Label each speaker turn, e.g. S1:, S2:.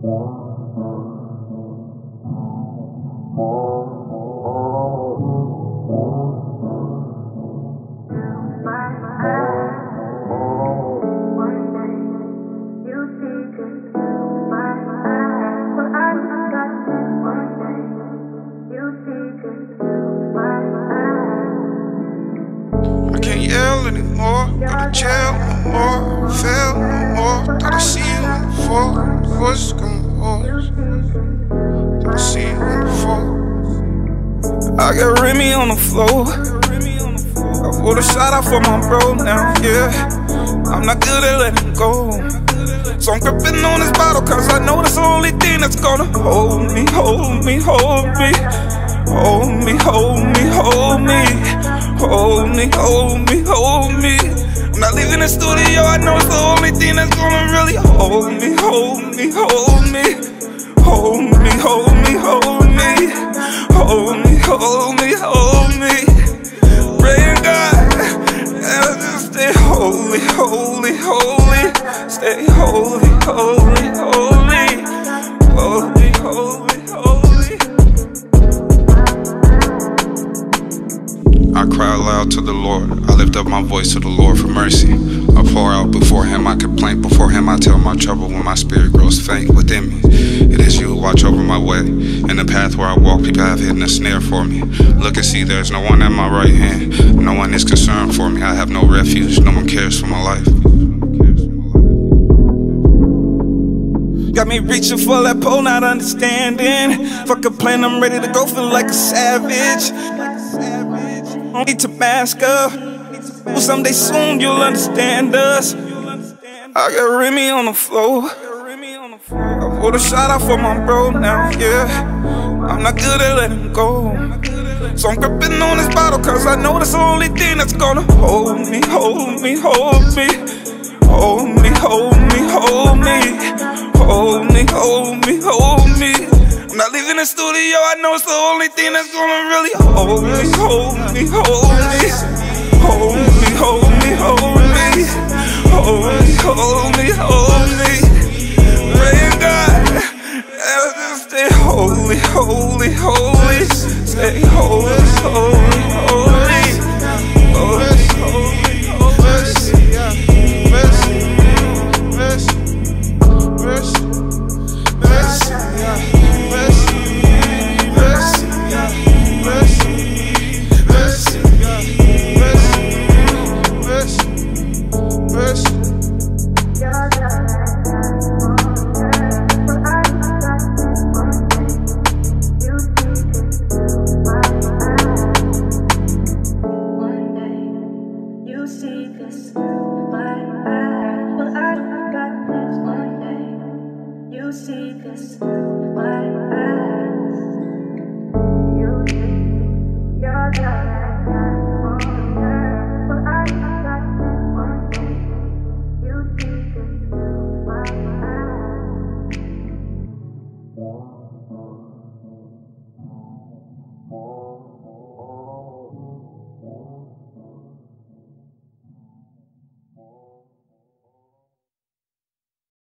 S1: I can't yell anymore, gotta chill no more, fail no more. See you before, what's going I got Remy on the floor. I a shot out for my bro now, yeah. I'm not good at letting go. So I'm gripping on this bottle, cause I know that's the only thing that's gonna hold me, hold me, hold me. Hold me, hold me, hold me. Hold me, hold me, hold me. I'm not leaving the studio, I know it's the only thing that's gonna really hold me, hold me, hold me. Hold me, hold me, hold me. Hold me, hold me, hold me. Praying God, I stay holy, holy, holy. Stay holy, holy. Holy,
S2: cry aloud to the Lord. I lift up my voice to the Lord for mercy. I pour out before Him my complaint. Before Him I tell my trouble when my spirit grows faint within me. It is you who watch over my way. In the path where I walk, people have hidden a snare for me. Look and see, there's no one at my right hand. No one is concerned for me. I have no refuge. No one cares for my life.
S1: Got me reaching for that pole, not understanding. Fuck a plan, I'm ready to go, feel like a savage. Need to mask up. Well, someday soon you'll understand us. I got Remy on the floor. I pulled a shot out for my bro now, yeah. I'm not good at letting go. So I'm gripping on this bottle, cause I know that's the only thing that's gonna hold me, hold me, hold me. Hold me, hold me, hold me. Hold me, hold me, hold the studio, I know it's the only thing that's gonna really hold me, hold me, hold me. Hold me, hold me, hold me. Hold me, hold me, hold me. Praying God, stay holy, holy, holy. Stay holy, holy.
S3: You see this my eyes. Well, I got this. One day you my eyes. You see your love.